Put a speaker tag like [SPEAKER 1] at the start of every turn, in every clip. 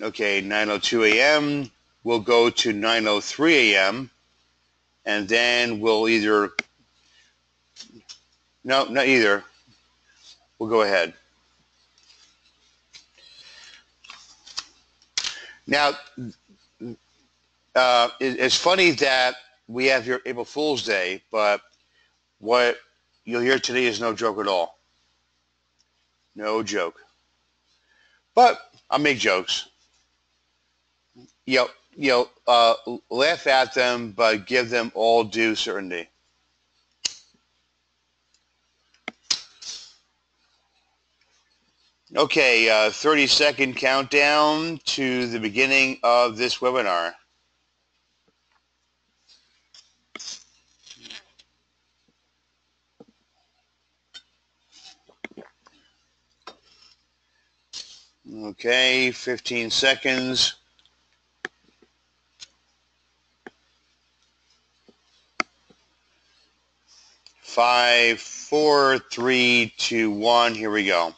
[SPEAKER 1] Okay, 9.02 a.m. We'll go to 9.03 a.m. And then we'll either, no, not either. We'll go ahead. Now, uh, it, it's funny that we have your April Fool's Day, but what you'll hear today is no joke at all. No joke. But I'll make jokes. You know, you know uh, laugh at them, but give them all due certainty. Okay, uh, 30 second countdown to the beginning of this webinar. Okay, 15 seconds. Five, four, three, two, one. Here we go.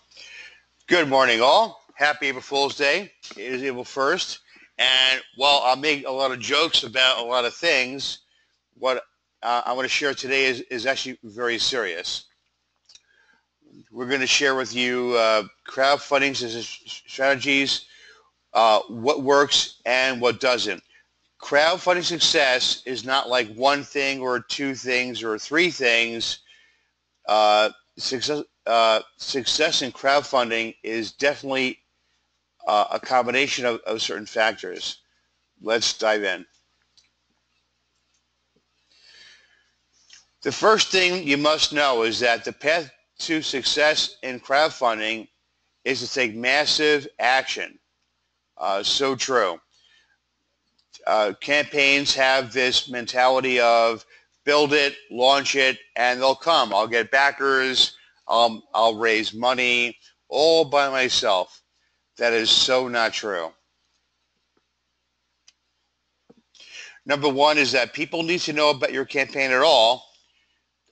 [SPEAKER 1] Good morning, all. Happy April Fool's Day. It is April 1st. And while I'll make a lot of jokes about a lot of things, what uh, I want to share today is, is actually very serious. We're going to share with you uh, crowdfunding strategies, uh, what works and what doesn't. Crowdfunding success is not like one thing or two things or three things. Uh, success, uh, success in crowdfunding is definitely uh, a combination of, of certain factors. Let's dive in. The first thing you must know is that the path to success in crowdfunding is to take massive action. Uh, so true. Uh, campaigns have this mentality of build it, launch it, and they'll come. I'll get backers. I'll, I'll raise money all by myself. That is so not true. Number one is that people need to know about your campaign at all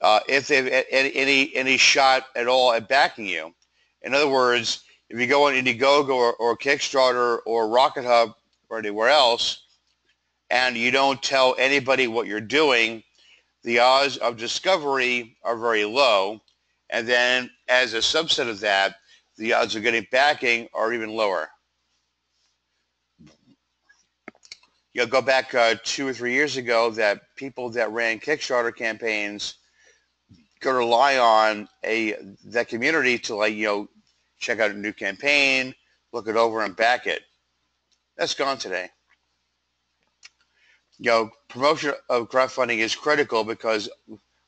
[SPEAKER 1] uh, if they have any any shot at all at backing you. In other words, if you go on Indiegogo or, or Kickstarter or RocketHub or anywhere else, and you don't tell anybody what you're doing, the odds of discovery are very low. And then as a subset of that, the odds of getting backing are even lower. You know, go back uh, two or three years ago that people that ran Kickstarter campaigns could rely on a that community to like you know check out a new campaign, look it over, and back it. That's gone today. You know, promotion of crowdfunding is critical because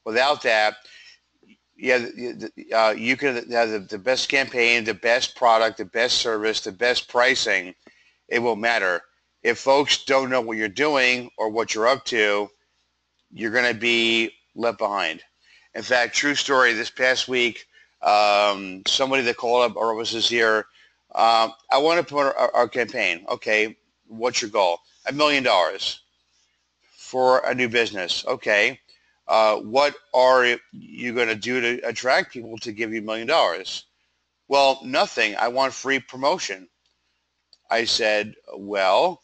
[SPEAKER 1] without that, yeah, uh, you can have the, best campaign, the best product, the best service, the best pricing. It will matter. If folks don't know what you're doing or what you're up to, you're going to be left behind. In fact, true story, this past week, um, somebody that called up our offices here, um, I want to promote our, our campaign. Okay, what's your goal? A million dollars for a new business. Okay, uh, what are you going to do to attract people to give you a million dollars? Well, nothing. I want free promotion. I said, well,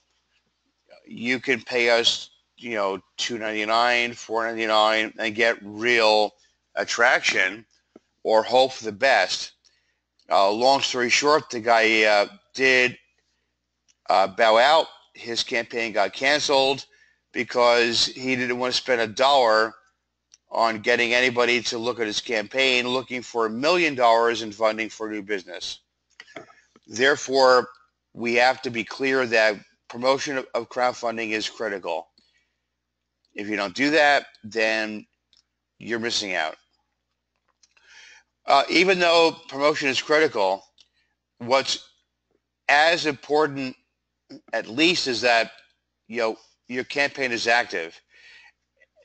[SPEAKER 1] you can pay us you know, two ninety nine, four ninety nine, and get real attraction, or hope for the best. Uh, long story short, the guy uh, did uh, bow out. His campaign got canceled because he didn't want to spend a dollar on getting anybody to look at his campaign looking for a million dollars in funding for new business. Therefore, we have to be clear that promotion of, of crowdfunding is critical. If you don't do that, then you're missing out. Uh, even though promotion is critical, what's as important, at least, is that you know your campaign is active.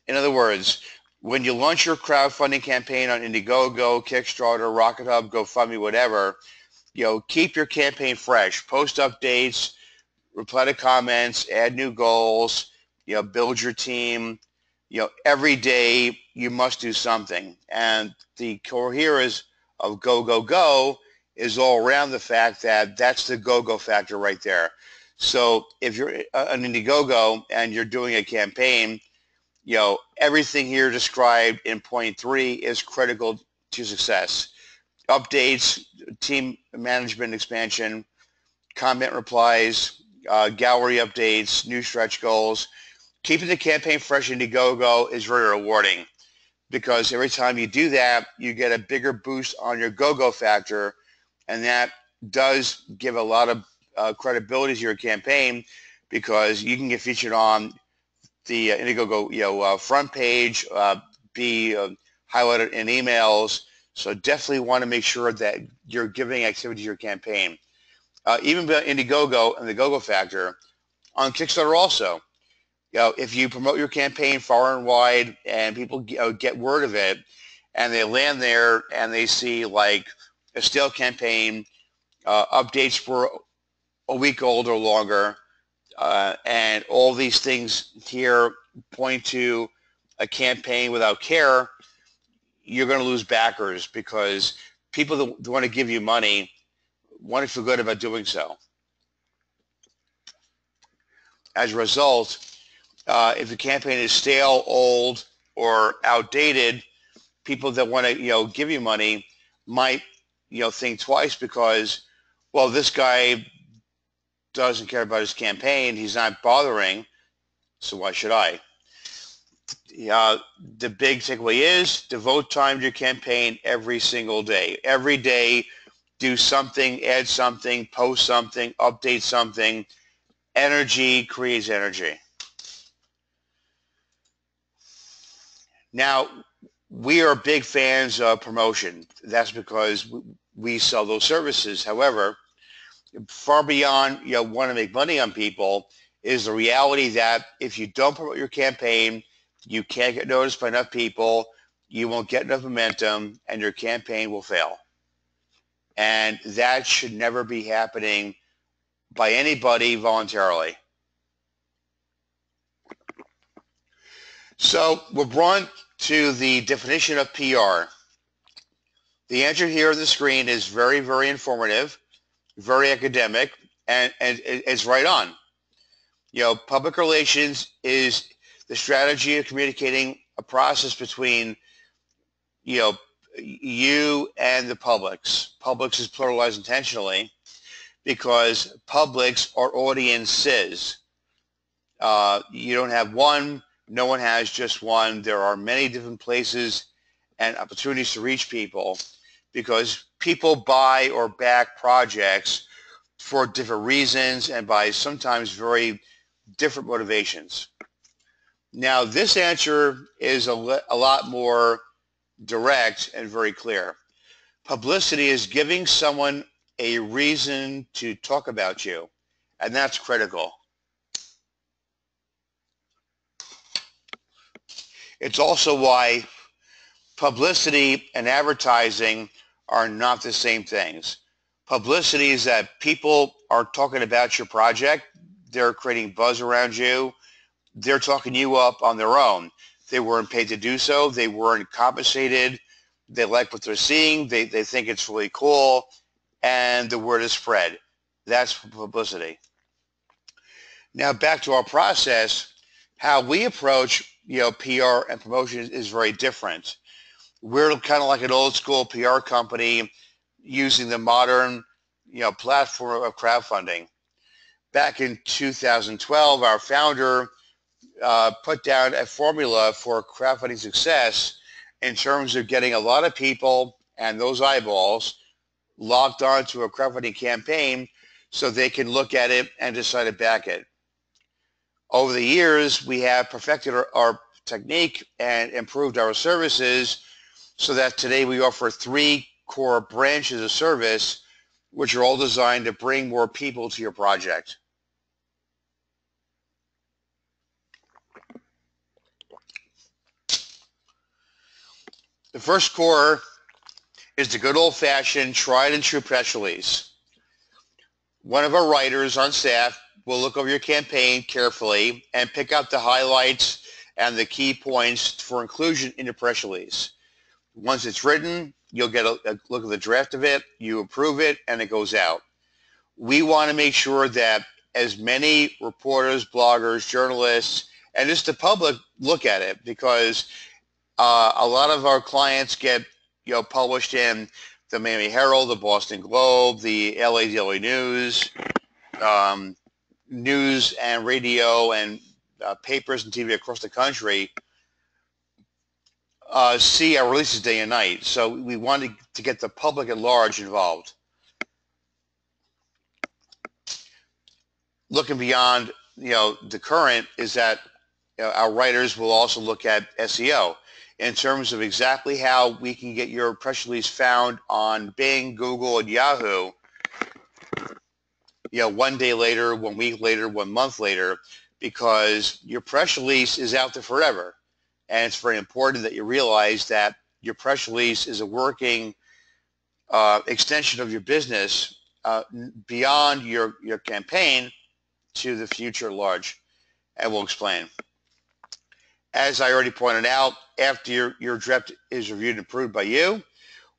[SPEAKER 1] In other words, when you launch your crowdfunding campaign on Indiegogo, Kickstarter, RocketHub, GoFundMe, whatever, you know, keep your campaign fresh. Post updates, reply to comments, add new goals, you know, build your team. You know, every day you must do something. And the core here is of go, go, go is all around the fact that that's the go-go factor right there. So if you're an Indiegogo and you're doing a campaign, you know, everything here described in point three is critical to success. Updates, team management expansion, comment replies, uh, gallery updates, new stretch goals. Keeping the campaign fresh in Indiegogo is very rewarding because every time you do that, you get a bigger boost on your go-go factor, and that does give a lot of uh, credibility to your campaign because you can get featured on the uh, Indiegogo you know uh, front page, uh, be uh, highlighted in emails. So definitely want to make sure that you're giving activity to your campaign. Uh, even Indiegogo and the GoGo Factor on Kickstarter also. You know, if you promote your campaign far and wide and people you know, get word of it and they land there and they see like a stale campaign, uh, updates for a week old or longer, uh, and all these things here point to a campaign without care, you're going to lose backers because people that want to give you money want to feel good about doing so. As a result, uh, if the campaign is stale, old, or outdated, people that want to, you know, give you money might, you know, think twice because, well, this guy doesn't care about his campaign. He's not bothering. So why should I? The big takeaway is devote time to your campaign every single day. Every day, do something, add something, post something, update something. Energy creates energy. Now, we are big fans of promotion. That's because we sell those services. However, far beyond you know want to make money on people is the reality that if you don't promote your campaign, you can't get noticed by enough people, you won't get enough momentum, and your campaign will fail. And that should never be happening by anybody voluntarily. So we're brought to the definition of PR. The answer here on the screen is very, very informative very academic, and, and it's right on. You know, public relations is the strategy of communicating a process between, you know, you and the publics. Publics is pluralized intentionally because publics are audiences. Uh, you don't have one. No one has just one. There are many different places and opportunities to reach people because people buy or back projects for different reasons and by sometimes very different motivations. Now, this answer is a, a lot more direct and very clear. Publicity is giving someone a reason to talk about you, and that's critical. It's also why publicity and advertising are not the same things. Publicity is that people are talking about your project. They're creating buzz around you. They're talking you up on their own. They weren't paid to do so. They weren't compensated. They like what they're seeing. They, they think it's really cool. And the word is spread. That's publicity. Now back to our process. How we approach you know PR and promotion is very different we're kind of like an old school PR company using the modern, you know, platform of crowdfunding. Back in 2012, our founder uh, put down a formula for crowdfunding success in terms of getting a lot of people and those eyeballs locked onto a crowdfunding campaign so they can look at it and decide to back it. Over the years, we have perfected our, our technique and improved our services so that today we offer three core branches of service, which are all designed to bring more people to your project. The first core is the good old-fashioned tried and true press release. One of our writers on staff will look over your campaign carefully and pick out the highlights and the key points for inclusion in your press release. Once it's written, you'll get a, a look at the draft of it, you approve it, and it goes out. We want to make sure that as many reporters, bloggers, journalists, and just the public look at it because uh, a lot of our clients get you know published in the Miami Herald, the Boston Globe, the LA Daily News, um, news and radio and uh, papers and TV across the country uh, see our releases day and night. So we wanted to get the public at large involved. Looking beyond, you know, the current is that you know, our writers will also look at SEO in terms of exactly how we can get your press release found on Bing, Google, and Yahoo. You know, one day later, one week later, one month later, because your press release is out there forever. And it's very important that you realize that your press release is a working uh, extension of your business uh, beyond your, your campaign to the future large. And we'll explain. As I already pointed out, after your, your draft is reviewed and approved by you,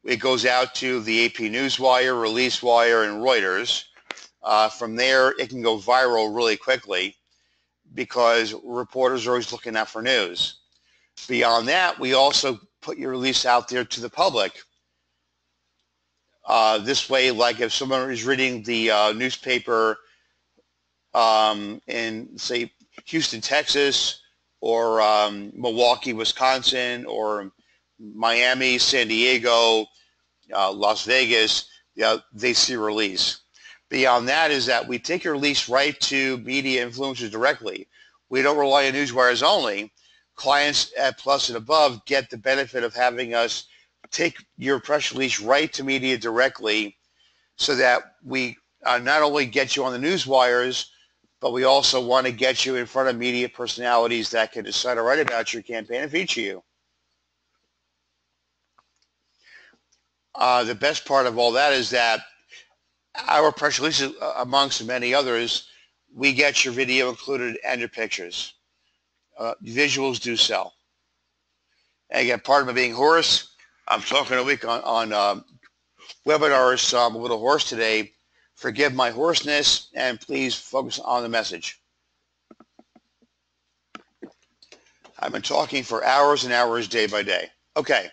[SPEAKER 1] it goes out to the AP Newswire, Release Wire, and Reuters. Uh, from there, it can go viral really quickly because reporters are always looking out for news. Beyond that, we also put your release out there to the public. Uh, this way, like if someone is reading the uh, newspaper um, in, say, Houston, Texas, or um, Milwaukee, Wisconsin, or Miami, San Diego, uh, Las Vegas, yeah, they see release. Beyond that is that we take your release right to media influencers directly. We don't rely on newswires only. Clients at Plus and above get the benefit of having us take your press release right to media directly so that we uh, not only get you on the news wires, but we also want to get you in front of media personalities that can decide to write about your campaign and feature you. Uh, the best part of all that is that our press releases, uh, amongst many others, we get your video included and your pictures. Uh, visuals do sell. And again, pardon me being hoarse. I'm talking a week on, on um, webinars, so I'm a little hoarse today. Forgive my hoarseness and please focus on the message. I've been talking for hours and hours day by day. Okay.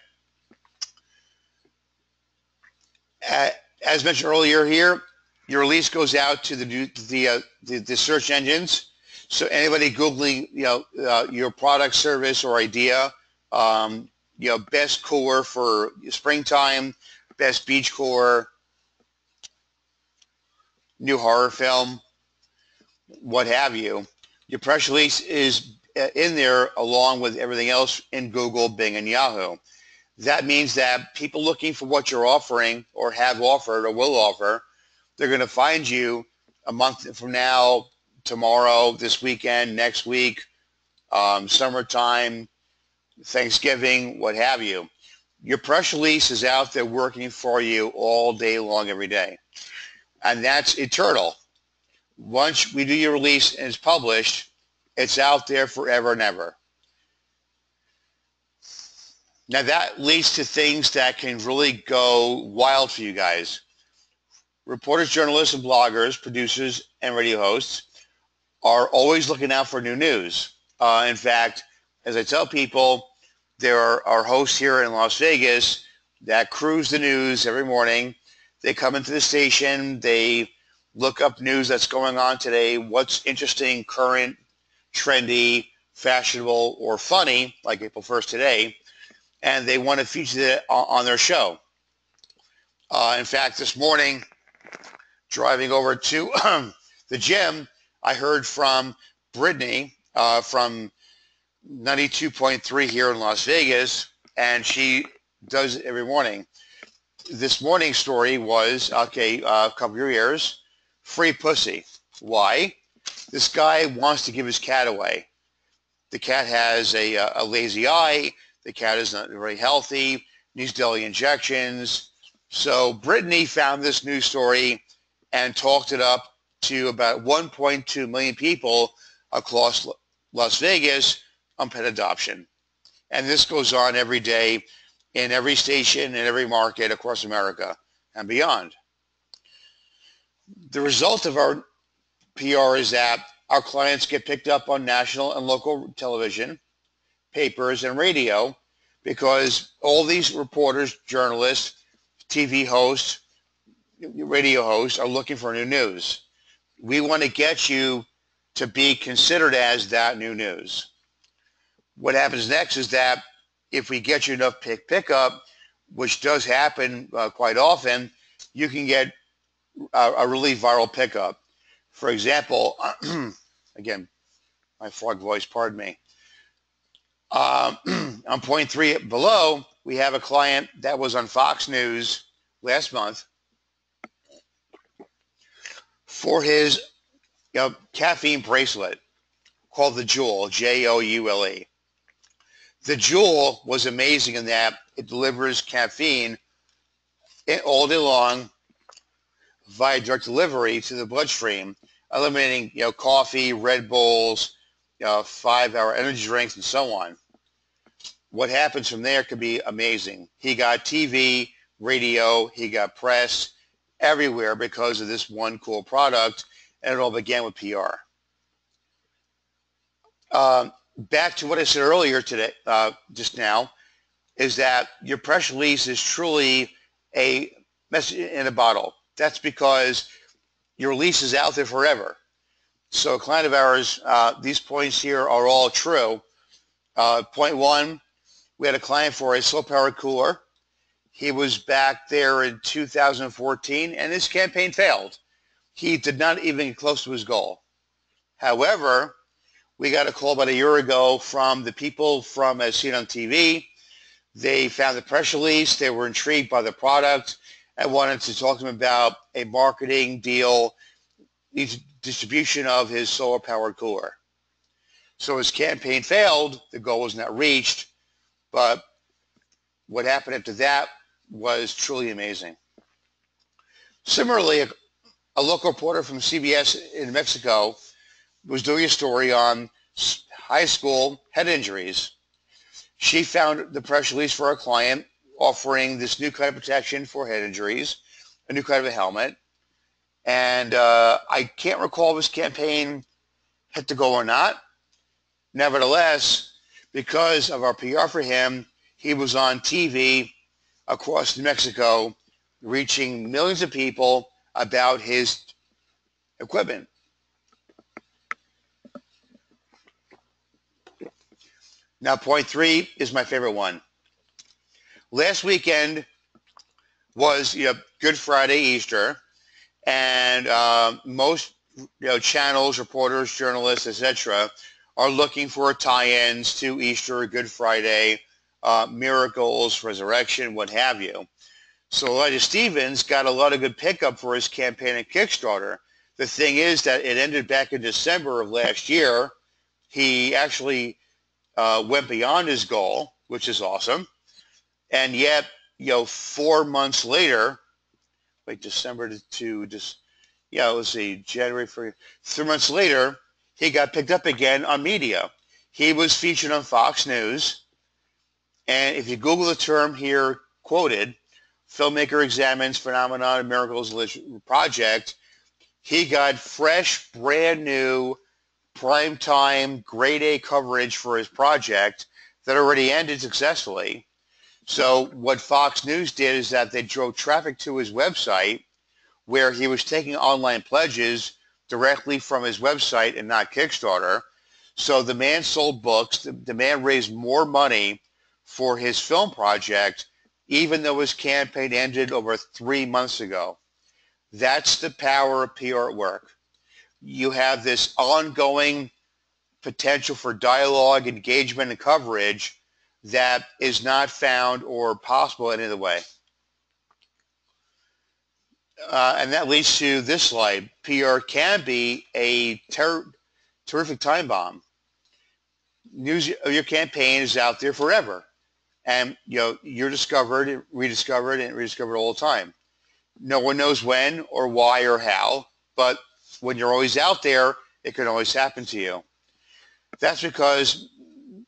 [SPEAKER 1] As mentioned earlier here, your release goes out to the the uh, the, the, search engines. So anybody googling, you know, uh, your product, service, or idea, um, you know, best core for springtime, best beach core, new horror film, what have you, your press release is uh, in there along with everything else in Google, Bing, and Yahoo. That means that people looking for what you're offering or have offered or will offer, they're going to find you a month from now, tomorrow, this weekend, next week, um, summertime, Thanksgiving, what have you. Your press release is out there working for you all day long, every day and that's eternal. Once we do your release and it's published, it's out there forever and ever. Now that leads to things that can really go wild for you guys. Reporters, journalists, and bloggers, producers, and radio hosts are always looking out for new news. Uh, in fact, as I tell people, there are, are hosts here in Las Vegas that cruise the news every morning they come into the station, they look up news that's going on today, what's interesting, current, trendy, fashionable, or funny, like April 1st today, and they want to feature it on their show. Uh, in fact, this morning, driving over to the gym, I heard from Brittany uh, from 92.3 here in Las Vegas, and she does it every morning this morning's story was, okay, uh, a couple of years, free pussy. Why? This guy wants to give his cat away. The cat has a, a lazy eye. The cat is not very healthy, needs daily injections. So Brittany found this news story and talked it up to about 1.2 million people across Las Vegas on pet adoption. And this goes on every day in every station, in every market across America and beyond. The result of our PR is that our clients get picked up on national and local television, papers, and radio because all these reporters, journalists, TV hosts, radio hosts are looking for new news. We want to get you to be considered as that new news. What happens next is that if we get you enough pick pickup, which does happen uh, quite often, you can get a, a really viral pickup. For example, again, my frog voice, pardon me. Um, on point three below, we have a client that was on Fox News last month for his caffeine bracelet called the Joule, J-O-U-L-E. The Joule was amazing in that it delivers caffeine all day long via direct delivery to the bloodstream, eliminating you know coffee, Red Bulls, you know, five-hour energy drinks, and so on. What happens from there could be amazing. He got TV, radio, he got press everywhere because of this one cool product, and it all began with PR. Um, back to what I said earlier today, uh, just now, is that your press release is truly a message in a bottle. That's because your lease is out there forever. So a client of ours, uh, these points here are all true. Uh, point one, we had a client for a solar power cooler. He was back there in 2014 and his campaign failed. He did not even get close to his goal. However, we got a call about a year ago from the people from As Seen on TV. They found the press release. They were intrigued by the product. I wanted to talk to him about a marketing deal, distribution of his solar powered cooler. So his campaign failed. The goal was not reached. But what happened after that was truly amazing. Similarly, a, a local reporter from CBS in Mexico was doing a story on high school head injuries. She found the press release for a client offering this new kind of protection for head injuries, a new kind of a helmet. And uh, I can't recall this campaign had to go or not. Nevertheless, because of our PR for him, he was on TV across New Mexico, reaching millions of people about his equipment. Now, point three is my favorite one last weekend was you know, Good Friday, Easter, and uh, most you know channels, reporters, journalists, etc., are looking for tie-ins to Easter, Good Friday, uh, miracles, resurrection, what have you. So Elijah Stevens got a lot of good pickup for his campaign at Kickstarter. The thing is that it ended back in December of last year. He actually uh, went beyond his goal, which is awesome. And yet, you know, four months later, like December to, to just, yeah, let's see, January, for three months later, he got picked up again on media. He was featured on Fox News. And if you Google the term here quoted, filmmaker examines phenomenon of miracles project, he got fresh, brand new, prime time, grade A coverage for his project that already ended successfully. So what Fox News did is that they drove traffic to his website where he was taking online pledges directly from his website and not Kickstarter. So the man sold books. The, the man raised more money for his film project, even though his campaign ended over three months ago. That's the power of PR at work. You have this ongoing potential for dialogue, engagement, and coverage that is not found or possible in any other way. Uh, and that leads to this slide. PR can be a ter- terrific time bomb. News of your campaign is out there forever. And you know, you're discovered, rediscovered, and rediscovered all the time. No one knows when or why or how, but when you're always out there, it can always happen to you. That's because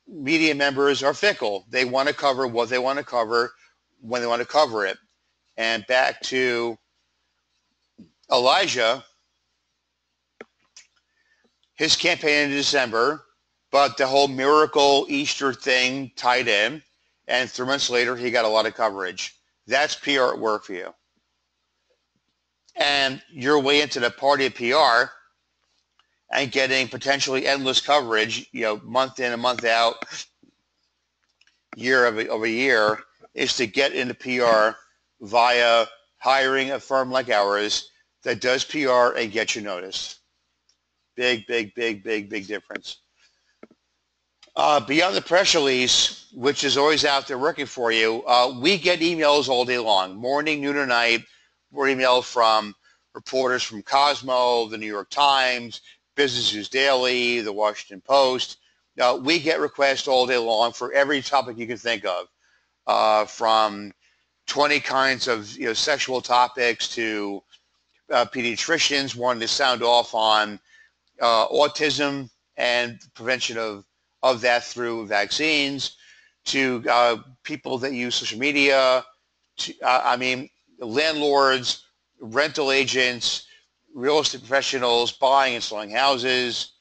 [SPEAKER 1] media members are fickle. They want to cover what they want to cover when they want to cover it. And back to Elijah, his campaign in December, but the whole miracle Easter thing tied in, and three months later he got a lot of coverage. That's PR at work for you. And your way into the party of PR and getting potentially endless coverage, you know, month in and month out, year over, over year, is to get into PR via hiring a firm like ours that does PR and gets you noticed. Big, big, big, big, big difference. Uh, beyond the press release, which is always out there working for you, uh, we get emails all day long, morning, noon, or night. We're emailed from reporters from Cosmo, the New York Times, Business News Daily, the Washington Post. Uh, we get requests all day long for every topic you can think of, uh, from 20 kinds of you know, sexual topics to uh, pediatricians wanting to sound off on uh, autism and prevention of, of that through vaccines to uh, people that use social media, to, uh, I mean, landlords, rental agents, real estate professionals, buying and selling houses,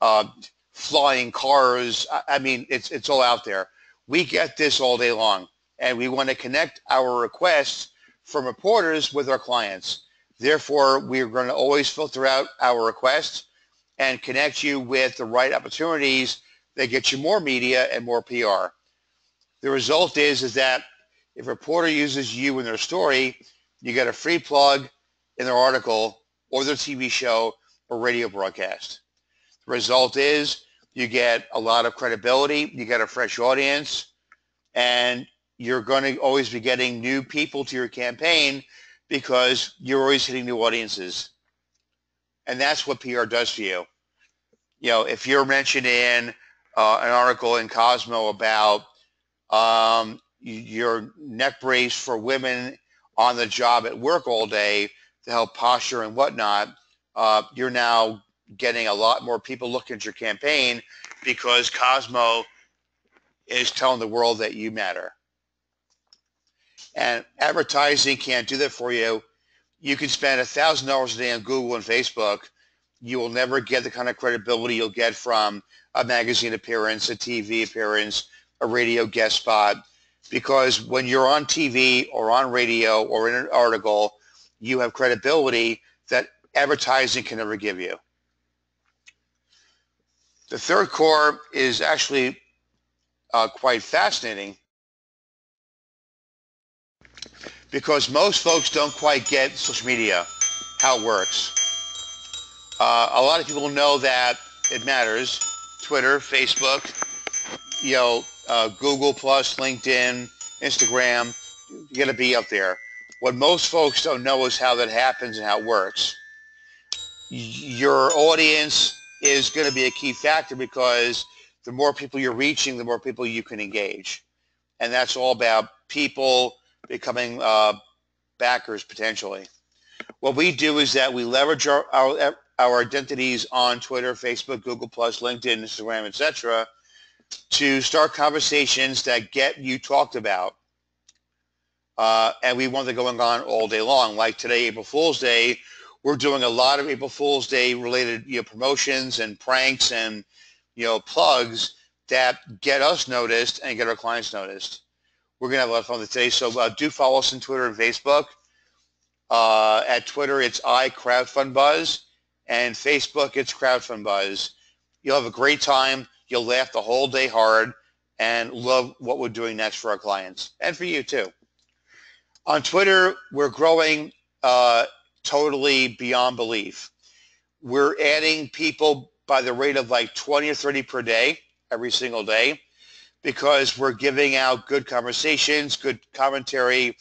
[SPEAKER 1] uh, flying cars. I, I mean, it's, it's all out there. We get this all day long and we want to connect our requests from reporters with our clients. Therefore, we're going to always filter out our requests and connect you with the right opportunities that get you more media and more PR. The result is, is that if a reporter uses you in their story, you get a free plug in their article or their TV show or radio broadcast. The result is you get a lot of credibility, you get a fresh audience, and you're going to always be getting new people to your campaign because you're always hitting new audiences. And that's what PR does for you. You know, if you're mentioned in uh, an article in Cosmo about um, your neck brace for women on the job at work all day to help posture and whatnot, uh, you're now getting a lot more people looking at your campaign because Cosmo is telling the world that you matter. And advertising can't do that for you. You can spend $1,000 a day on Google and Facebook. You will never get the kind of credibility you'll get from a magazine appearance, a TV appearance, a radio guest spot. Because when you're on TV or on radio or in an article, you have credibility that advertising can never give you. The third core is actually uh, quite fascinating because most folks don't quite get social media, how it works. Uh, a lot of people know that it matters. Twitter, Facebook, you know, uh, Google Plus, LinkedIn, Instagram, you got to be up there. What most folks don't know is how that happens and how it works. Your audience is going to be a key factor because the more people you're reaching, the more people you can engage. And that's all about people becoming uh, backers potentially. What we do is that we leverage our, our, our identities on Twitter, Facebook, Google+, LinkedIn, Instagram, etc., to start conversations that get you talked about. Uh, and we want them going on all day long. Like today, April Fool's Day, we're doing a lot of April Fool's Day related you know, promotions and pranks and you know plugs that get us noticed and get our clients noticed. We're going to have a lot of fun today. So uh, do follow us on Twitter and Facebook. Uh, at Twitter, it's iCrowdFundBuzz. And Facebook, it's CrowdFundBuzz. You'll have a great time. You'll laugh the whole day hard and love what we're doing next for our clients and for you too. On Twitter, we're growing uh, totally beyond belief. We're adding people by the rate of like 20 or 30 per day every single day because we're giving out good conversations, good commentary,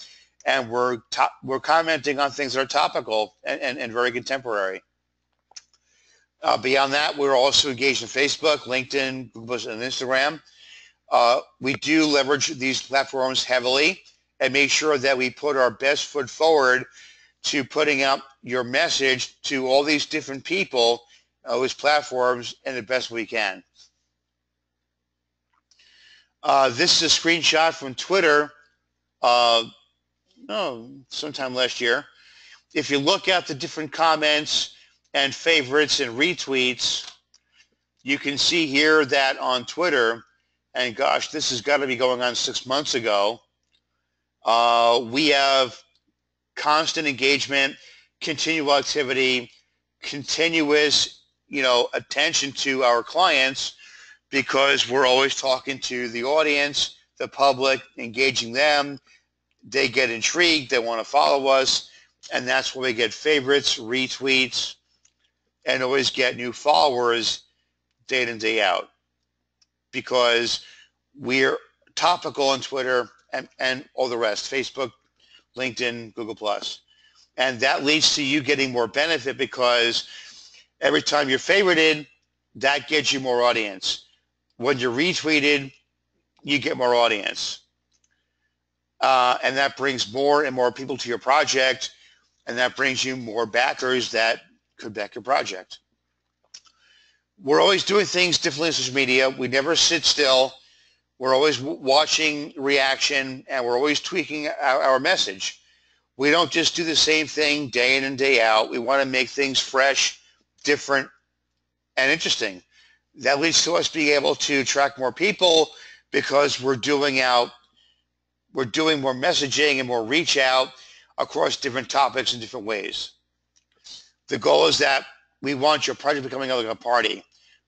[SPEAKER 1] and we're we're commenting on things that are topical and, and, and very contemporary. Uh, beyond that, we're also engaged in Facebook, LinkedIn, Google, and Instagram. Uh, we do leverage these platforms heavily and make sure that we put our best foot forward to putting out your message to all these different people, uh, those platforms, in the best we can. Uh, this is a screenshot from Twitter, uh, oh, sometime last year. If you look at the different comments and favorites and retweets, you can see here that on Twitter, and gosh, this has got to be going on six months ago, uh, we have constant engagement, continual activity, continuous, you know, attention to our clients because we're always talking to the audience, the public, engaging them. They get intrigued. They want to follow us. And that's where we get favorites, retweets, and always get new followers day in and day out because we're topical on Twitter and, and all the rest, Facebook, LinkedIn, Google And that leads to you getting more benefit because every time you're favorited, that gets you more audience. When you're retweeted, you get more audience. Uh, and that brings more and more people to your project, and that brings you more backers that could back your project. We're always doing things differently in social media. We never sit still. We're always watching reaction, and we're always tweaking our, our message. We don't just do the same thing day in and day out. We want to make things fresh, different, and interesting. That leads to us being able to attract more people because we're doing out, we're doing more messaging and more reach out across different topics in different ways. The goal is that we want your project becoming like a party.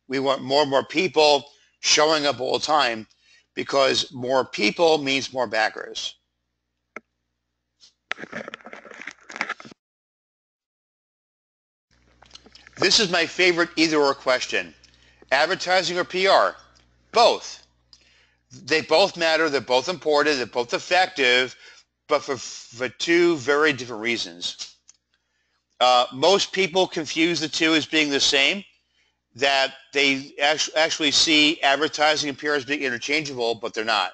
[SPEAKER 1] We want more and more people showing up all the time because more people means more backers. This is my favorite either or question. Advertising or PR? Both. They both matter. They're both important. They're both effective, but for, for two very different reasons. Uh, most people confuse the two as being the same, that they actually see advertising and PR as being interchangeable, but they're not.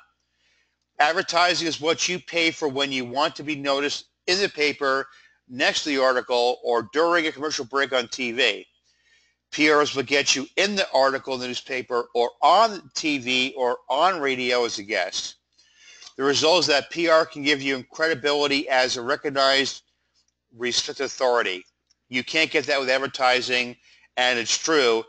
[SPEAKER 1] Advertising is what you pay for when you want to be noticed in the paper, next to the article, or during a commercial break on TV. PR is what gets you in the article in the newspaper or on TV or on radio as a guest. The result is that PR can give you credibility as a recognized respected authority. You can't get that with advertising, and it's true.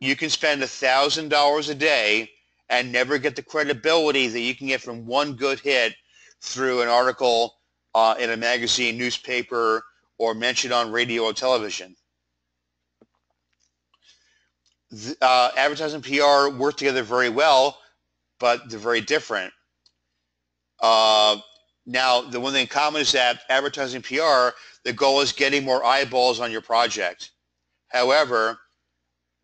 [SPEAKER 1] You can spend $1,000 a day and never get the credibility that you can get from one good hit through an article uh, in a magazine, newspaper, or mentioned on radio or television. The, uh, advertising PR work together very well, but they're very different. Uh, now, the one thing in common is that advertising and PR, the goal is getting more eyeballs on your project. However,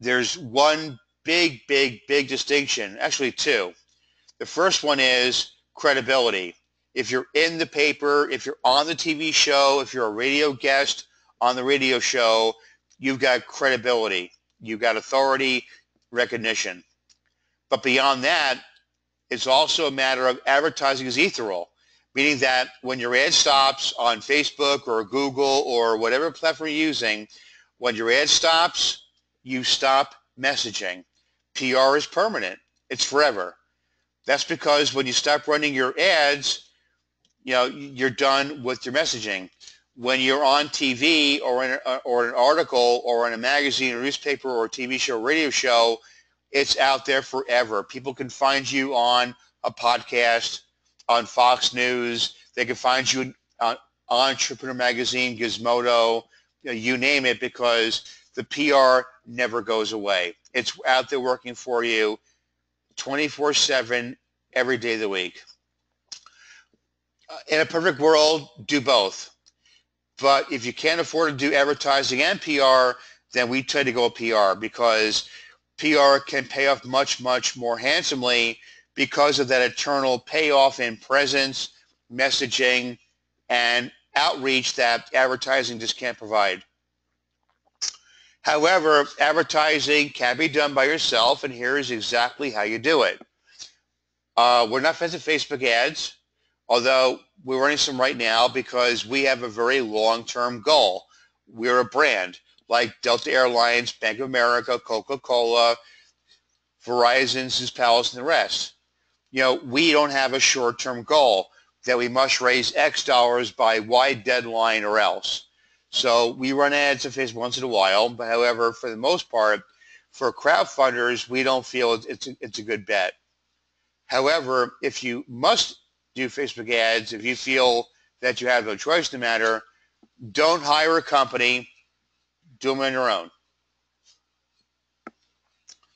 [SPEAKER 1] there's one big, big, big distinction, actually two. The first one is credibility. If you're in the paper, if you're on the TV show, if you're a radio guest on the radio show, you've got credibility. You've got authority, recognition. But beyond that, it's also a matter of advertising is ethereal, meaning that when your ad stops on Facebook or Google or whatever platform you're using, when your ad stops, you stop messaging. PR is permanent. It's forever. That's because when you stop running your ads, you know, you're done with your messaging. When you're on TV or in a, or an article or in a magazine or newspaper or a TV show, radio show, it's out there forever. People can find you on a podcast, on Fox News. They can find you on Entrepreneur Magazine, Gizmodo, you, know, you name it, because the PR never goes away. It's out there working for you 24-7 every day of the week. Uh, in a perfect world, do both. But if you can't afford to do advertising and PR, then we tend to go PR because PR can pay off much, much more handsomely because of that eternal payoff in presence, messaging, and outreach that advertising just can't provide. However, advertising can be done by yourself, and here is exactly how you do it. Uh, we're not fans of Facebook ads, although we're running some right now because we have a very long-term goal. We're a brand like Delta Airlines, Bank of America, Coca-Cola, Verizon, Caesars Palace, and the rest. You know, we don't have a short-term goal that we must raise X dollars by Y deadline or else. So we run ads on Facebook once in a while, but however, for the most part, for crowdfunders, we don't feel it's a, it's a good bet. However, if you must do Facebook ads, if you feel that you have no choice in the matter, don't hire a company, do them on your own.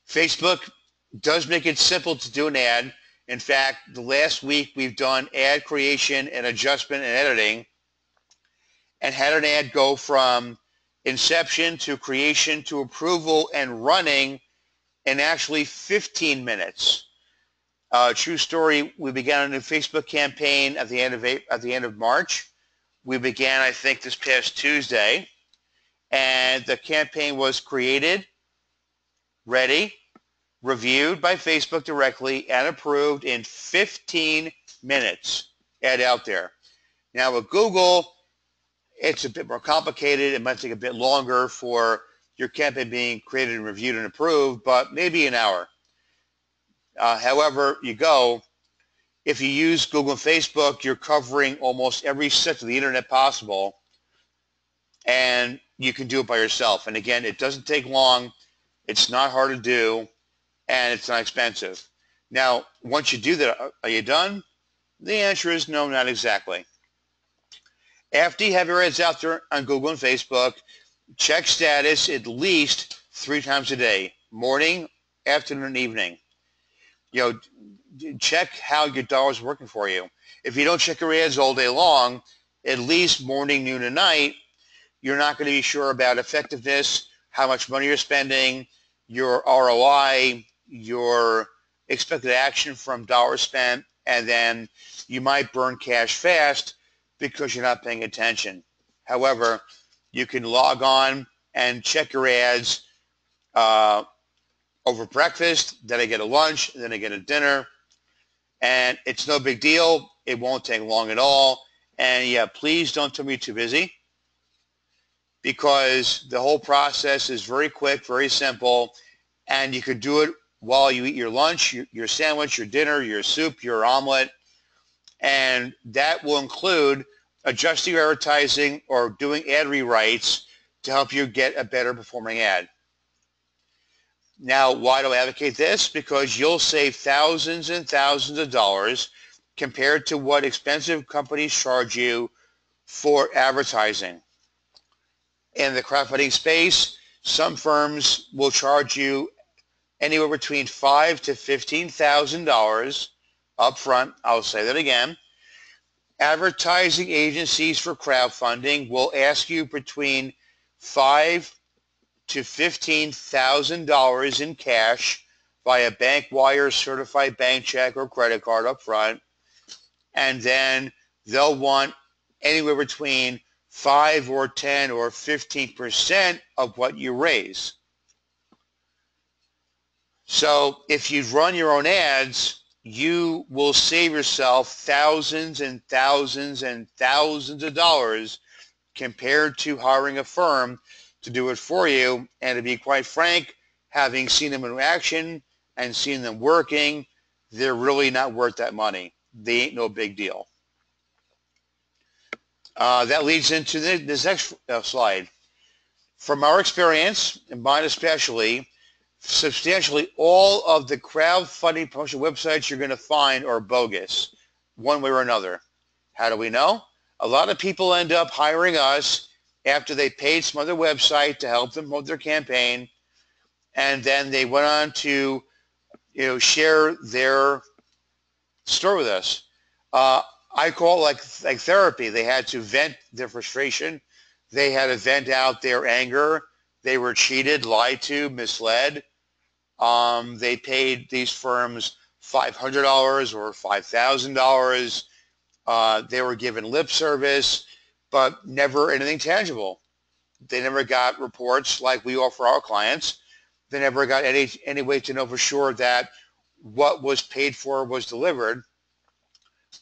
[SPEAKER 1] Facebook does make it simple to do an ad. In fact, the last week we've done ad creation and adjustment and editing and had an ad go from inception to creation to approval and running in actually 15 minutes. Uh, true story, we began a new Facebook campaign at the end of at the end of March. We began, I think, this past Tuesday, and the campaign was created, ready, reviewed by Facebook directly, and approved in 15 minutes. Ad out there. Now with Google, it's a bit more complicated. It might take a bit longer for your campaign being created and reviewed and approved, but maybe an hour. Uh, however you go, if you use Google and Facebook, you're covering almost every set of the internet possible, and you can do it by yourself. And again, it doesn't take long. It's not hard to do, and it's not expensive. Now, once you do that, are you done? The answer is no, not exactly. After you have your ads out there on Google and Facebook, check status at least three times a day, morning, afternoon, evening. You know, check how your dollar's working for you. If you don't check your ads all day long, at least morning, noon, and night, you're not going to be sure about effectiveness, how much money you're spending, your ROI, your expected action from dollars spent, and then you might burn cash fast because you're not paying attention. However, you can log on and check your ads uh, over breakfast, then I get a lunch, then I get a dinner, and it's no big deal. It won't take long at all. And yeah, please don't tell me too busy because the whole process is very quick, very simple, and you could do it while you eat your lunch, your, your sandwich, your dinner, your soup, your omelet, and that will include adjusting your advertising or doing ad rewrites to help you get a better performing ad. Now, why do I advocate this? Because you'll save thousands and thousands of dollars compared to what expensive companies charge you for advertising. In the crowdfunding space, some firms will charge you anywhere between five to fifteen thousand dollars upfront. I'll say that again. Advertising agencies for crowdfunding will ask you between five to $15,000 in cash via bank wire, certified bank check, or credit card up front. And then they'll want anywhere between 5 or 10 or 15% of what you raise. So if you run your own ads, you will save yourself thousands and thousands and thousands of dollars compared to hiring a firm to do it for you. And to be quite frank, having seen them in action and seen them working, they're really not worth that money. They ain't no big deal. Uh, that leads into the, this next uh, slide. From our experience, and mine especially, substantially all of the crowdfunding promotion websites you're going to find are bogus, one way or another. How do we know? A lot of people end up hiring us after they paid some other website to help them promote their campaign, and then they went on to, you know, share their story with us. Uh, I call it like like therapy. They had to vent their frustration. They had to vent out their anger. They were cheated, lied to, misled. Um, they paid these firms $500 or $5,000. Uh, they were given lip service but never anything tangible. They never got reports like we offer our clients. They never got any, any way to know for sure that what was paid for was delivered.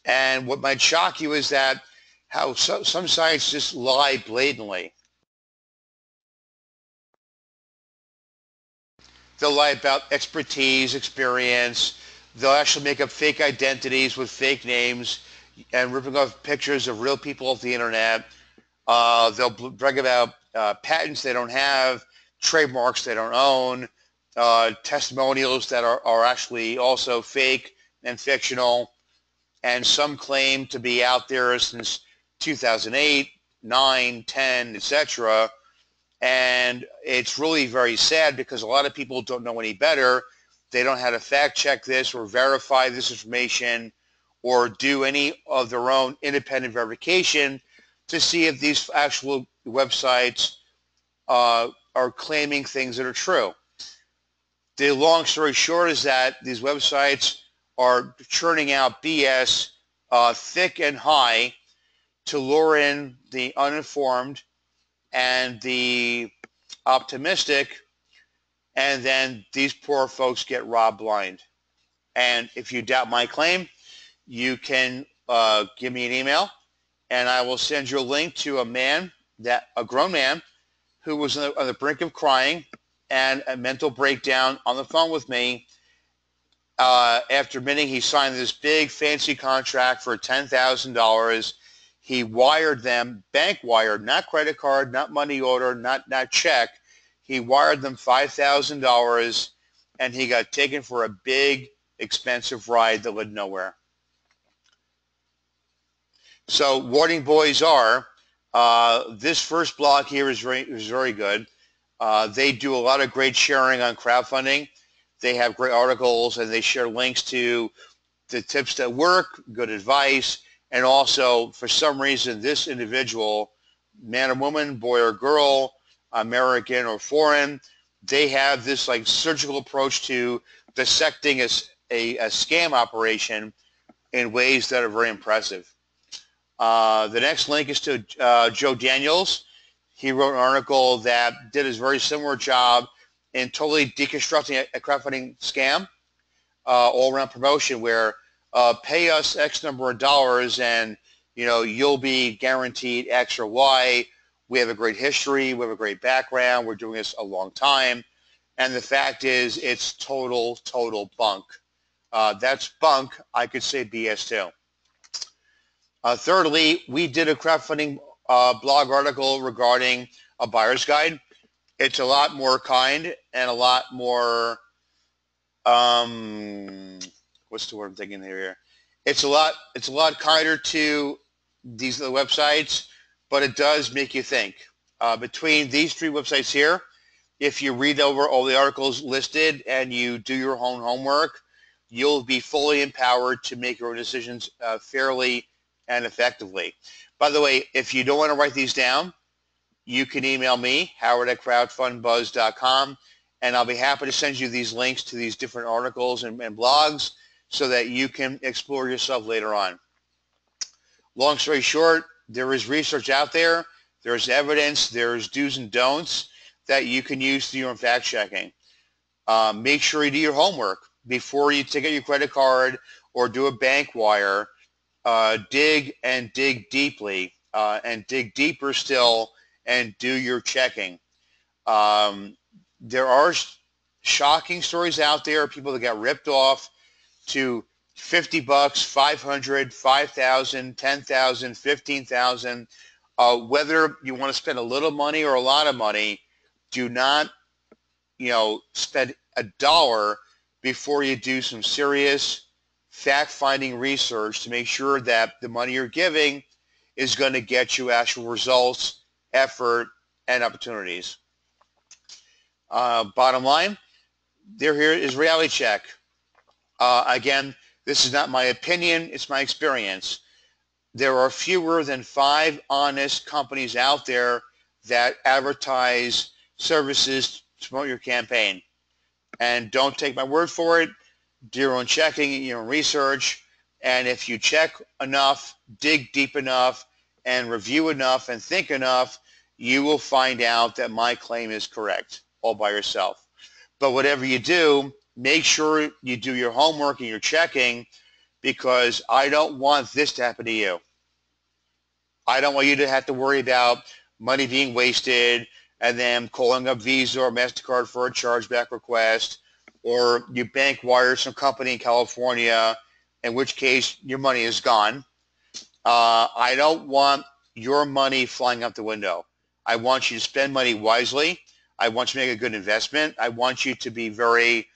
[SPEAKER 1] And what might shock you is that how so, some sites just lie blatantly. They'll lie about expertise, experience. They'll actually make up fake identities with fake names and ripping off pictures of real people off the internet. Uh, they'll brag about uh, patents they don't have, trademarks they don't own, uh, testimonials that are, are actually also fake and fictional, and some claim to be out there since 2008, 9, 10, etc. And it's really very sad because a lot of people don't know any better. They don't know how to fact check this or verify this information or do any of their own independent verification to see if these actual websites uh, are claiming things that are true. The long story short is that these websites are churning out BS uh, thick and high to lure in the uninformed and the optimistic, and then these poor folks get robbed blind. And if you doubt my claim, you can uh, give me an email, and I will send you a link to a man that a grown man who was on the, on the brink of crying and a mental breakdown on the phone with me uh, after admitting he signed this big fancy contract for $10,000. He wired them, bank wired, not credit card, not money order, not, not check. He wired them $5,000 and he got taken for a big, expensive ride that led nowhere. So warning boys are, uh, this first blog here is very, is very good. Uh, they do a lot of great sharing on crowdfunding. They have great articles and they share links to the tips that work, good advice, and also for some reason this individual, man or woman, boy or girl, American or foreign, they have this like surgical approach to dissecting a, a, a scam operation in ways that are very impressive. Uh, the next link is to uh, Joe Daniels. He wrote an article that did a very similar job in totally deconstructing a, a crowdfunding scam, uh, all around promotion where uh, pay us X number of dollars and you know you'll be guaranteed X or Y. We have a great history. We have a great background. We're doing this a long time. And the fact is it's total, total bunk. Uh, that's bunk. I could say BS too. Uh, thirdly, we did a crowdfunding uh, blog article regarding a buyer's guide. It's a lot more kind and a lot more, um, what's the word I'm thinking here? It's a lot, it's a lot kinder to these other websites, but it does make you think. Uh, between these three websites here, if you read over all the articles listed and you do your own homework, you'll be fully empowered to make your own decisions uh, fairly and effectively. By the way, if you don't want to write these down, you can email me, howard at crowdfundbuzz.com, and I'll be happy to send you these links to these different articles and, and blogs so that you can explore yourself later on. Long story short, there is research out there. There's evidence. There's do's and don'ts that you can use through your fact checking. Um, make sure you do your homework before you take out your credit card or do a bank wire uh, dig and dig deeply uh, and dig deeper still and do your checking. Um, there are shocking stories out there people that got ripped off to 50 bucks, 500, 5,000, 10,000, 15,000. Uh, whether you want to spend a little money or a lot of money, do not, you know, spend a dollar before you do some serious fact-finding research to make sure that the money you're giving is going to get you actual results, effort, and opportunities. Uh, bottom line, there here is reality check. Uh, again, this is not my opinion, it's my experience. There are fewer than five honest companies out there that advertise services to promote your campaign. And don't take my word for it do your own checking, your own research, and if you check enough, dig deep enough, and review enough and think enough, you will find out that my claim is correct all by yourself. But whatever you do, make sure you do your homework and your checking because I don't want this to happen to you. I don't want you to have to worry about money being wasted and then calling up Visa or MasterCard for a chargeback request or you bank wire some company in California, in which case your money is gone. Uh, I don't want your money flying out the window. I want you to spend money wisely. I want you to make a good investment. I want you to be very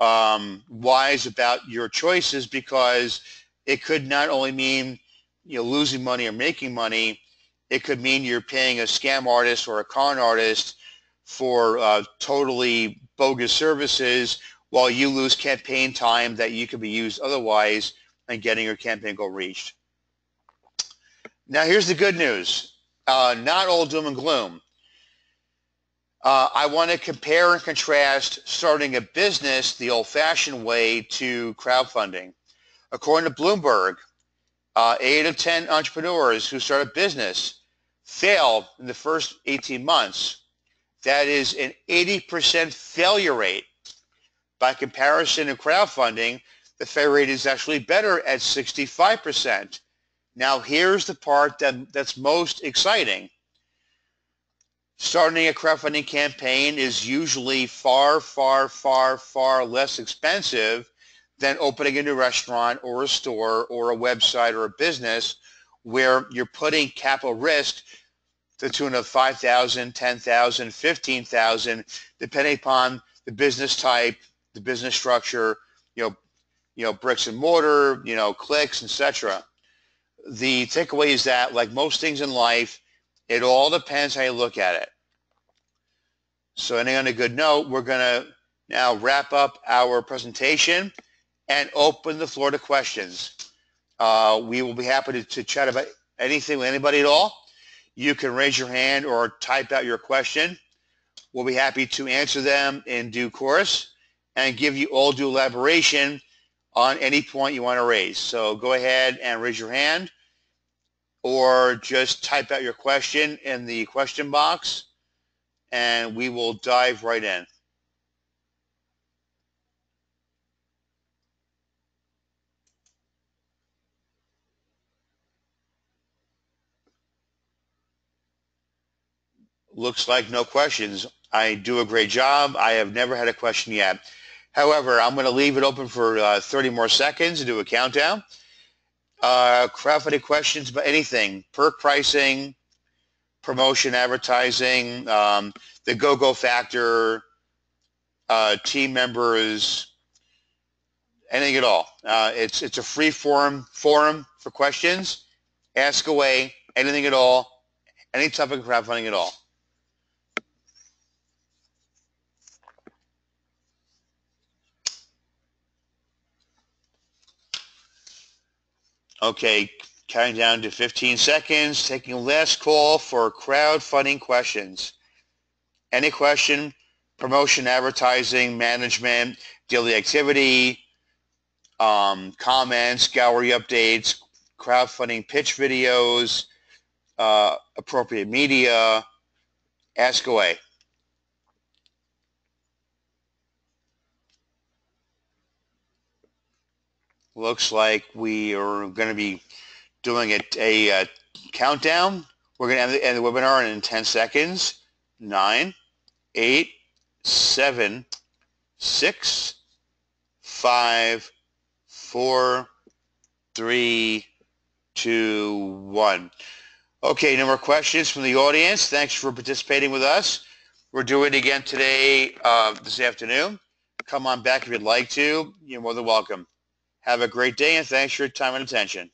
[SPEAKER 1] um, wise about your choices because it could not only mean you know losing money or making money, it could mean you're paying a scam artist or a con artist for uh, totally bogus services while you lose campaign time that you could be used otherwise in getting your campaign goal reached. Now here's the good news. Uh, not all doom and gloom. Uh, I want to compare and contrast starting a business the old-fashioned way to crowdfunding. According to Bloomberg, uh, 8 of 10 entrepreneurs who start a business fail in the first 18 months. That is an 80% failure rate. By comparison in crowdfunding, the failure rate is actually better at 65%. Now here's the part that, that's most exciting starting a crowdfunding campaign is usually far, far, far, far less expensive than opening a new restaurant or a store or a website or a business where you're putting capital risk to the tune of 5,000, 10,000, 15,000, depending upon the business type, the business structure, you know, you know, bricks and mortar, you know, clicks, etc. The takeaway is that, like most things in life, it all depends how you look at it. So ending on a good note, we're going to now wrap up our presentation and open the floor to questions. Uh, we will be happy to, to chat about anything with anybody at all. You can raise your hand or type out your question. We'll be happy to answer them in due course and give you all due elaboration on any point you want to raise. So go ahead and raise your hand or just type out your question in the question box and we will dive right in. Looks like no questions. I do a great job. I have never had a question yet. However, I'm going to leave it open for uh, 30 more seconds to do a countdown. Uh, crowdfunding questions about anything, perk pricing, promotion, advertising, um, the go-go factor, uh, team members, anything at all. Uh, it's it's a free forum forum for questions. Ask away, anything at all, any topic of crowdfunding at all. Okay, counting down to 15 seconds, taking last call for crowdfunding questions. Any question, promotion, advertising, management, daily activity, um, comments, gallery updates, crowdfunding pitch videos, uh, appropriate media, ask away. Looks like we are going to be doing a, a, a countdown. We're going to end the, end the webinar in 10 seconds. Nine, eight, seven, six, five, four, three, two, one. Okay, no more questions from the audience. Thanks for participating with us. We're doing it again today, uh, this afternoon. Come on back if you'd like to. You're more than welcome. Have a great day and thanks for your time and attention.